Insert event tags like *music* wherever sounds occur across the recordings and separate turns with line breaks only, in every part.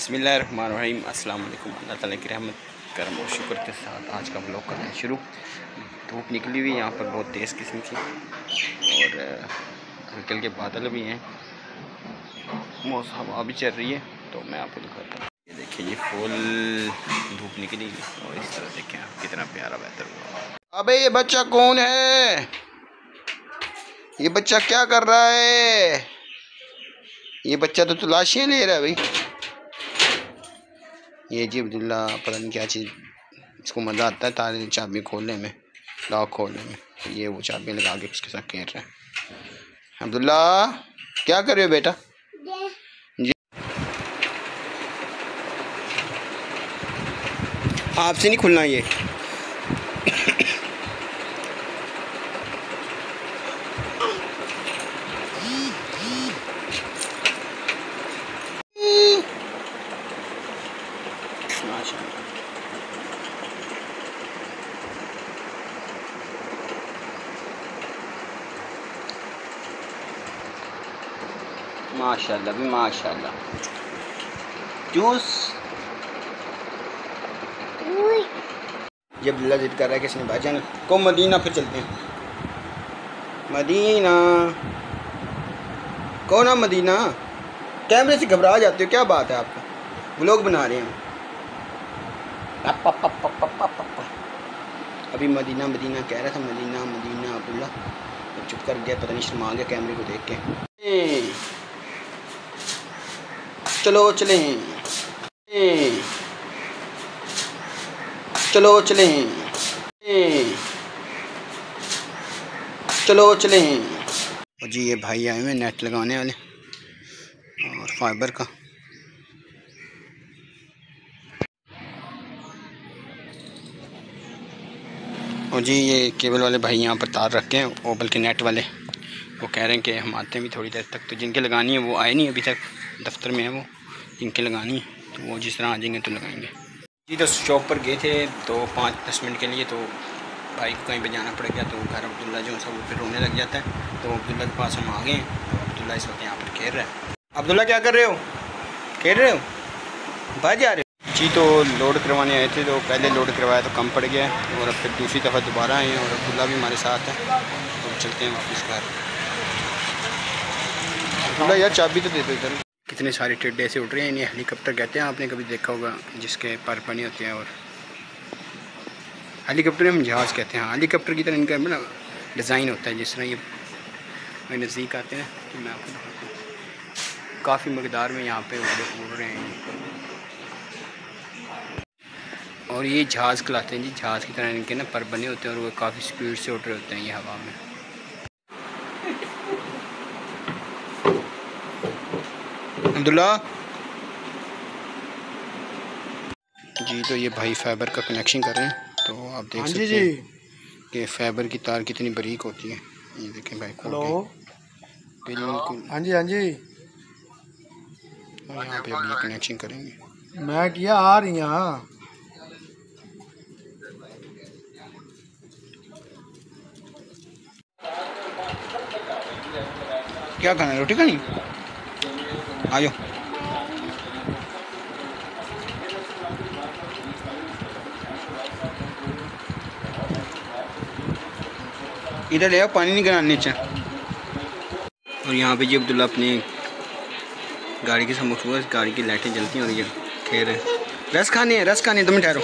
बसमीम अल्लाम अल्लाह ताला की रहमत, करम और शुक्र के साथ आज का ब्लॉग करते हैं शुरू। धूप निकली हुई यहाँ पर बहुत तेज़ किस्म की। और हल्के हल्के बादल भी हैं। मौसम हवा भी चल रही है तो मैं आपको दिखाता हूँ। ये देखिए, ये फुल धूप निकली और इस तरह देखें आप, कितना प्यारा बेहतर हुआ। अबे, ये बच्चा कौन है? ये बच्चा क्या कर रहा है? ये बच्चा तो तलाशियाँ ले रहा है भाई। ये जी अब्दुल्ला, पता नहीं क्या चीज़, इसको मज़ा आता है तारे चाबी खोलने में लॉक खोलने में। ये वो चाबी लगा के उसके साथ खेल रहे हैं। अब्दुल्ला, क्या कर रहे हो बेटा? जी। आपसे नहीं खुलना ये। माशाल्लाह भी माशाल्लाह। जूस। जब बिल्ला जिद कर रहा है किसने भाईजान को मदीना फिर चलते हैं। मदीना। कौन है मदीना? कैमरे से घबरा जाते हो क्या बात है आपको? व्लॉग बना रहे हैं अभी मदीना मदीना कह रहा था मदीना मदीना अब्दुल्ला। चुप कर गया पता नहीं शर्मा गया कैमरे को देख के। चलो चले। चलो चले। चलो चले। जी ये भाई आए हुए नेट लगाने वाले और फाइबर का। और जी ये केबल वाले भाई यहाँ पर तार रखे हैं, ओबल के नेट वाले। वो कह रहे हैं कि हम आते हैं भी थोड़ी देर तक तो जिनके लगानी है वो आए नहीं अभी तक, दफ्तर में है वो। जिनके लगानी है तो वो जिस तरह आ जाएँगे तो लगाएँगे। जी तो शॉप पर गए थे तो पाँच दस मिनट के लिए तो भाई को कहीं पर जाना पड़ गया तो घर अब्दुल्ला जो है वो फिर रोने लग जाता है। तो अब्दुल्ला के पास हम आ गए तो अब्दुल्ला इस वक्त यहाँ पर खेल रहा है। अब्दुल्ला क्या कर रहे हो? खेल रहे हो? भाई जा रहे हो? जी तो लोड करवाने आए थे तो पहले लोड करवाया तो कम पड़ गया और अब फिर दूसरी दफ़ा दोबारा आए हैं और अब्दुल्ला भी हमारे साथ है। तो चलते हैं वापस घर। अब्दुल्ला यार चाबी तो दे दो इधर। कितने सारे टिड्डे ऐसे उठ रहे हैं, इन्हें हेलीकॉप्टर कहते हैं, आपने कभी देखा होगा जिसके पर बने होते हैं और हेलीकॉप्टर हम जहाज़ कहते हैं। हेलीकॉप्टर की तरह इनका मतलब डिज़ाइन होता है, जिस तरह ये नज़दीक आते हैं। तो मैं आपको हूँ। काफ़ी मकदार में यहाँ पे उड़ रहे हैं। और ये जहाज़ कहलाते हैं जी, जहाज़ की तरह इनके ना पर बने होते हैं और वो काफ़ी स्पीड से उड़ रहे होते हैं ये हवा में। अब्दुल्ला जी तो ये भाई फाइबर का कनेक्शन कर रहे हैं तो आप देख हाँ सकते हैं कि फाइबर की तार कितनी बारीक होती है। ये देखें भाई हेलो। बिल्कुल। हाँ जी हाँ जी। यहाँ पे अभी कनेक्शन करेंगे।
मैं किया आ रही यहाँ
क्या खाना रोटी खानी? आ जाओ इधर ले आओ, पानी नहीं गिरा नीचे। और यहाँ पे जी अब्दुल्ला अपनी गाड़ी के समक्ष हुआ गाड़ी की लाइटें जलती हैं और ये खेल रहे रस खाने हैं, रस खाने तुम ठहरो।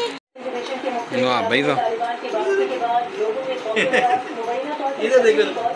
वाह भाई वाह। *laughs*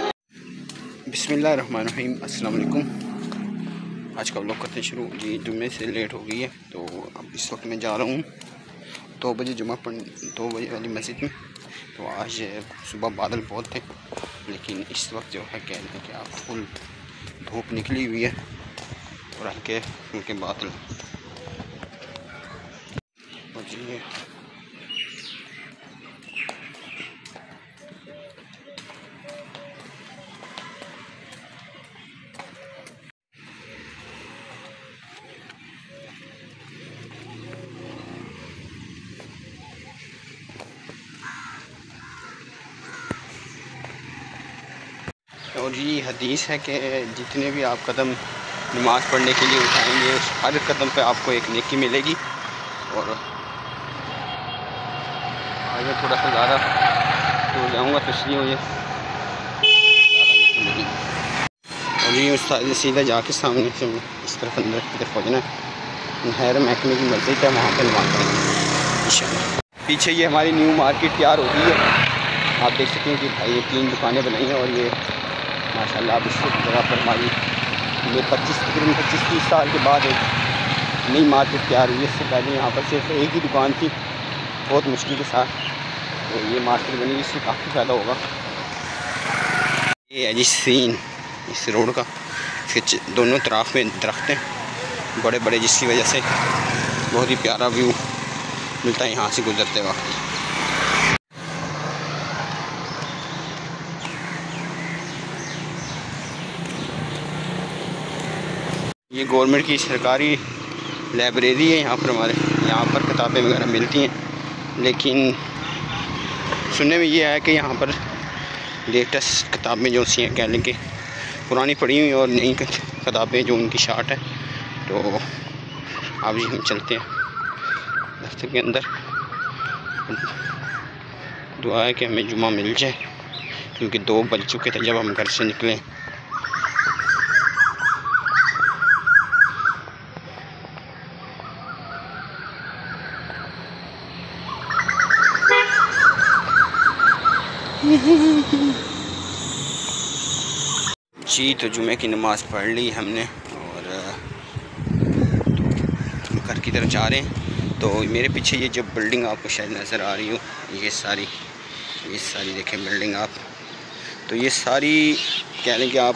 अस्सलाम वालेकुम आज का ब्लॉग करते शुरू। जी, जुम्मे से लेट हो गई है तो अब इस वक्त मैं जा रहा हूँ दो बजे जुम्मा पढ़, दो बजे वाली मस्जिद में। तो आज सुबह बादल बहुत थे, लेकिन इस वक्त जो है कह रहे हैं कि आप फुल धूप निकली हुई है और हल्के उनके बादल। और जी और ये हदीस है कि जितने भी आप कदम नमाज़ पढ़ने के लिए उठाएँगे, उस हर कदम पे आपको एक नेकी मिलेगी। और आगे थोड़ा सा ज़्यादा तो जाऊँगा तो इसलिए मुझे और ये उस सीधा जाके सामने से इस तरफ़ अंदर की तरफ़ पहुँचना है। नहर महकमे की मस्जिद है, वहाँ पर नमाज़ पढ़ेंगे पीछे ये हमारी न्यू मार्केट तैयार हो गई है। आप देख सकते हैं कि भाई ये तीन दुकानें बनाई हैं और ये माशाल्लाह, अब इस जगह हमारी ये पच्चीस, तकरीबन पच्चीस तीस साल के बाद एक नई मार्केट तैयार हुई इससे पहले यहाँ पर सिर्फ़ एक ही दुकान थी, बहुत मुश्किल के साथ। तो ये मार्केट बनी, इससे काफ़ी फ़ायदा होगा। ये है जी सीन, इस रोड का। फिर दोनों तरफ़ में दरख्त हैं बड़े बड़े जिसकी वजह से बहुत ही प्यारा व्यू मिलता है यहाँ से गुजरते वक्त। ये गवर्नमेंट की सरकारी लाइब्रेरी है, यहाँ पर हमारे, यहाँ पर किताबें वगैरह मिलती हैं। लेकिन सुनने में ये आया कि यहाँ पर लेटेस्ट किताबें जो सी हैं, कह लें कि पुरानी पढ़ी हुई और नई किताबें जो उनकी शार्ट है। तो अब जी हम चलते हैं। दफ्तर के अंदर दुआ है कि हमें जुमा मिल जाए, क्योंकि दो बज चुके थे जब हम घर से निकले। जी तो जुमे की नमाज़ पढ़ ली हमने और घर की तरफ़ जा रहे हैं। तो मेरे पीछे ये जो बिल्डिंग आपको शायद नज़र आ रही हो, ये सारी ये सारी देखें बिल्डिंग आप। तो ये सारी, कह लें कि आप,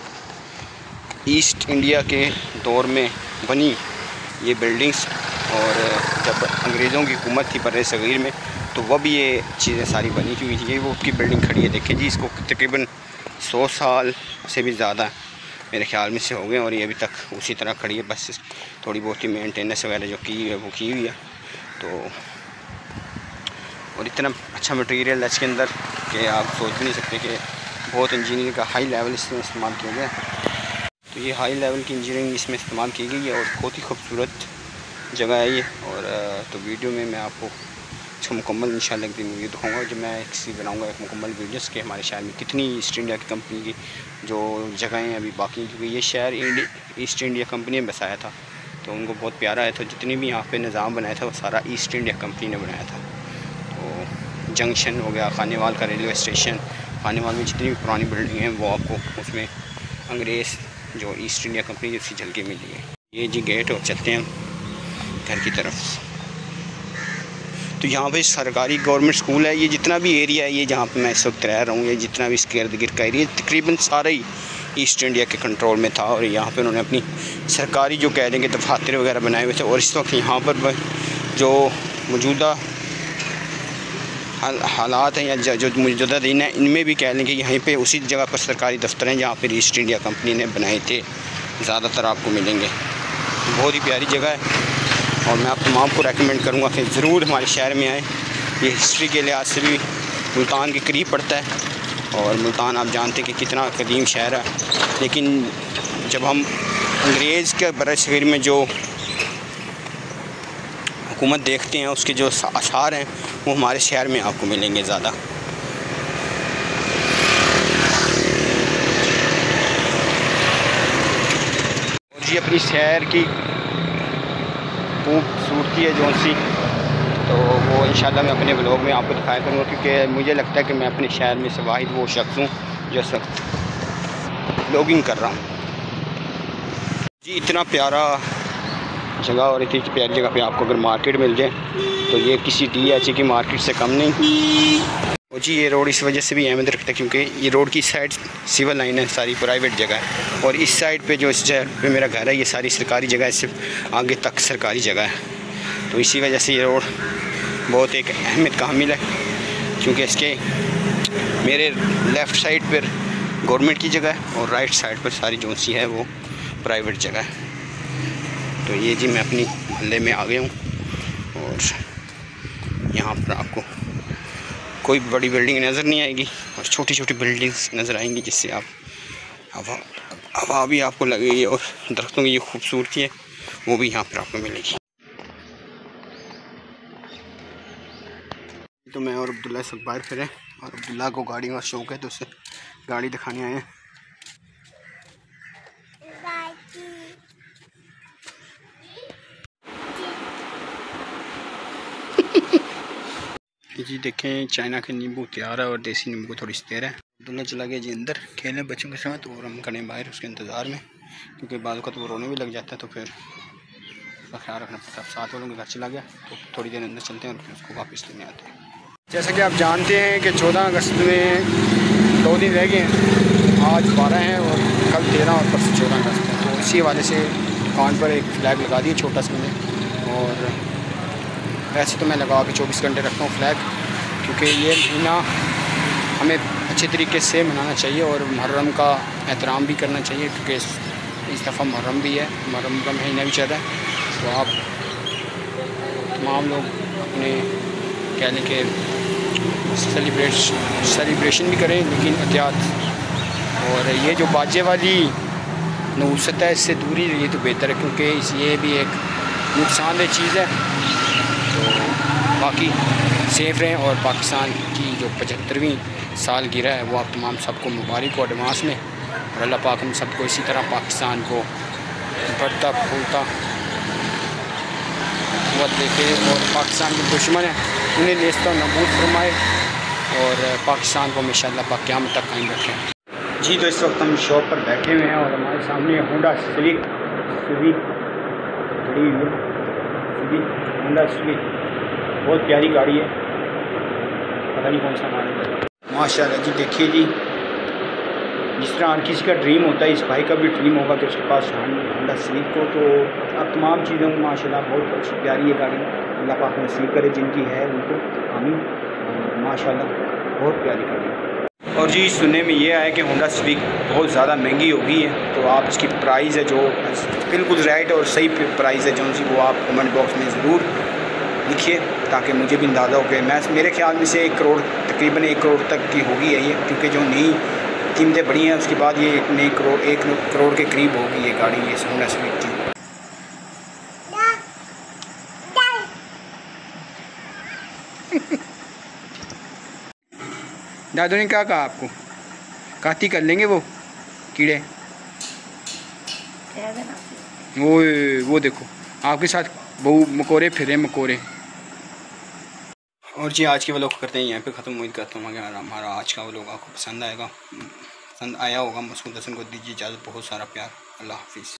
ईस्ट इंडिया के दौर में बनी ये बिल्डिंग्स और जब अंग्रेज़ों की हुकूमत थी बर सग़ीर में तो वह भी ये चीज़ें सारी बनी हुई थी। ये वो उसकी बिल्डिंग खड़ी है, देखें जी, इसको तकरीबन सौ साल से भी ज़्यादा मेरे ख्याल में से हो गए और ये अभी तक उसी तरह खड़ी है। बस थोड़ी बहुत ही मेंटेनेंस वगैरह जो की है, वो की हुई है। तो और इतना अच्छा मटेरियल है इसके अंदर कि आप सोच भी नहीं सकते कि बहुत इंजीनियरिंग का हाई लेवल इसमें इस्तेमाल किया गया तो ये हाई लेवल की इंजीनियरिंग इसमें इस्तेमाल की गई है और बहुत ही खूबसूरत जगह है ये। और तो वीडियो में मैं आपको इसका मुकम्मल इन एक दिन वीडियो दिखाऊँगा जो मैं किसी बनाऊँगा, एक मुकम्मल वीडियोस के हमारे शहर में कितनी ईस्ट इंडिया की कंपनी की जो जगहें अभी बाकी क्योंकि ये शहर ईस्ट इंडिया कंपनी ने बसाया था। तो उनको बहुत प्यारा आया था, जितनी भी यहाँ पे निज़ाम बनाया था, वो सारा ईस्ट इंडिया कंपनी ने बनाया था। तो जंक्शन हो गया, खानेवाल का रेलवे स्टेशन, खानेवाल में जितनी भी पुरानी बिल्डिंग हैं, वो आपको उसमें अंग्रेज़ जो ईस्ट इंडिया कंपनी की उसकी झलकी मिली है। ये जी गेट और चलते हैं घर की तरफ़। तो यहाँ पे सरकारी गवर्नमेंट स्कूल है, ये जितना भी एरिया है, ये जहाँ पे मैं इस वक्त रह रहा हूँ, ये जितना भी इसके इर्द गिर्द का एरिया तकरीबन सारा ही ईस्ट इंडिया के कंट्रोल में था और यहाँ पर उन्होंने अपनी सरकारी जो कह देंगे दफातर वगैरह बनाए हुए थे और इस वक्त यहाँ पर जो मौजूदा हालात हैं या जो मौजूदा दिन है, इनमें भी कह लेंगे यहीं पर उसी जगह पर सरकारी दफ्तर हैं जहाँ पर ईस्ट इंडिया कंपनी ने बनाए थे, ज़्यादातर आपको मिलेंगे। बहुत ही प्यारी जगह है। और मैं आप तमाम को रेकमेंड करूँगा कि ज़रूर हमारे शहर में आए। ये हिस्ट्री के लिहाज से भी मुल्तान के करीब पड़ता है और मुल्तान आप जानते हैं कि कितना कदीम शहर है। लेकिन जब हम अंग्रेज़ के बर शहर में जो हुकूमत देखते हैं, उसके जो आसार हैं, वो हमारे शहर में आपको मिलेंगे ज़्यादा। जी, अपनी शहर की खूबसूरती है जो सी। तो वो इन मैं अपने ब्लॉग में आपको दिखाया करूँगा, क्योंकि मुझे लगता है कि मैं अपने शहर में से वाहिद वो शख्स हूँ जो सख्त ब्लॉगिंग कर रहा हूँ। जी, इतना प्यारा जगह और इतनी प्यारी जगह पे आपको अगर मार्केट मिल जाए तो ये किसी डी एच की मार्केट से कम नहीं। और जी, ये रोड इस वजह से भी अहमियत रखता है क्योंकि ये रोड की साइड सिविल लाइन है, सारी प्राइवेट जगह है। और इस साइड पे जो इस जगह पे मेरा घर है, ये सारी सरकारी जगह है, सिर्फ़ आगे तक सरकारी जगह है। तो इसी वजह से ये रोड बहुत एक अहमियत का हामिल है, क्योंकि इसके मेरे लेफ़्ट साइड पर गवर्नमेंट की जगह है और राइट साइड पर सारी जो सी है वो प्राइवेट जगह है। तो ये जी, मैं अपनी मोहल्ले में आ गया हूँ और यहाँ पर आपको कोई बड़ी बिल्डिंग नज़र नहीं आएगी और छोटी छोटी बिल्डिंग्स नज़र आएँगी जिससे आप हवा हवा भी आपको लगेगी और दरख्तों की जो खूबसूरती है, वो भी यहाँ पर आपको मिलेगी। तो मैं और अब्दुल्ला सब बाहर फिर और अब्दुल्ला को गाड़ी का शौक़ है तो उससे गाड़ी दिखाने आए हैं। जी देखें, चाइना के नींबू तैयार है और देसी नींबू को थोड़ी सी देर है। दुनिया चला गया जी अंदर खेलने बच्चों के साथ और हम खड़े बाहर उसके इंतज़ार में, क्योंकि बाद का तो वो रोने भी लग जाता है तो फिर उसका ख्याल रखना पड़ता है। साथ वालों के घर चला गया तो थोड़ी देर अंदर चलते हैं और फिर उसको वापस लेने आते हैं। जैसा कि आप जानते हैं कि चौदह अगस्त में दो दिन रह गए हैं, आज बारह हैं और कल तेरह और परसों चौदह अगस्त है। तो इसी हवाले से दुकान पर एक फ्लैग लगा दिए छोटा सा और वैसे तो मैं लगा के चौबीस घंटे रखता हूँ फ्लैग क्योंकि ये महीना हमें अच्छे तरीके से मनाना चाहिए और मुहर्रम का एहतराम भी करना चाहिए क्योंकि इस, दफ़ा मुहर्रम भी है मुहर्रम का महीना भी चल रहा है। तो आप तमाम लोग अपने कह लें कि सेलिब्रेट सेलिब्रेशन भी करें लेकिन एहतियात। और ये जो बाजे वाली नूसत है इससे दूरी रही तो बेहतर है क्योंकि ये भी एक नुकसानदेह चीज़ है। बाकी सेफ़ रहें और पाकिस्तान की जो पचहत्तरवीं साल गिरा है, वो आप तमाम सबको मुबारक हो एडवांस में। और अल्लाह पाक हम सबको इसी तरह पाकिस्तान को बढ़ता फूलता वक्त देखे और पाकिस्तान के दुश्मन हैं, उन्हें नेस्ता नबूद फरमाए और पाकिस्तान को हमेशा अल्लाह पाक क्यामत तक कायम रखें। जी तो इस वक्त हम शॉप पर बैठे हुए हैं और हमारे सामने होंडा सिविक सिविक खड़ी हुई सिविक होंडा स्वीट बहुत प्यारी गाड़ी है। पता नहीं कौन सा मॉडल माशाल्लाह जी, देखिए जी। जिस तरह हर किसी का ड्रीम होता है, इस भाई का भी ड्रीम होगा कि उसके पास होंडा स्वीट को तो अब तमाम चीज़ों में माशाल्लाह बहुत अच्छी प्यारी है गाड़ी अल्लाह पाक नसीब करे, जिनकी है उनको। और माशाल्लाह बहुत प्यारी गाड़ी है। और जी, सुनने में ये आया कि होंडा स्विक बहुत ज़्यादा महँगी हो गई है तो आप इसकी प्राइस है जो बिल्कुल राइट और सही प्राइस है, जो वो आप कमेंट बॉक्स में ज़रूर लिखिए। ताकि मुझे भी अंदाज़ा हो कि मैं मेरे ख्याल में से एक करोड़ तकरीबन एक करोड़ तक की होगी है ये क्योंकि जो नई कीमतें बढ़ी हैं उसके बाद ये एक नई करोड़ एक करोड़ के करीब होगी ये गाड़ी ये होंडा स्विक की। दादू ने क्या कहा आपको? काती कर लेंगे वो कीड़े? वो वो देखो आपके साथ बहु मकोरे फिरे मकोरे और जी, आज के व्लॉग करते हैं, यहाँ पे ख़त्म। उम्मीद करता हूँ, अगर हमारा आज का व्लॉग आपको पसंद आएगा, पसंद आया होगा मसूद हसन को दीजिए। इजाज़त, बहुत सारा प्यार। अल्लाह हाफिज़।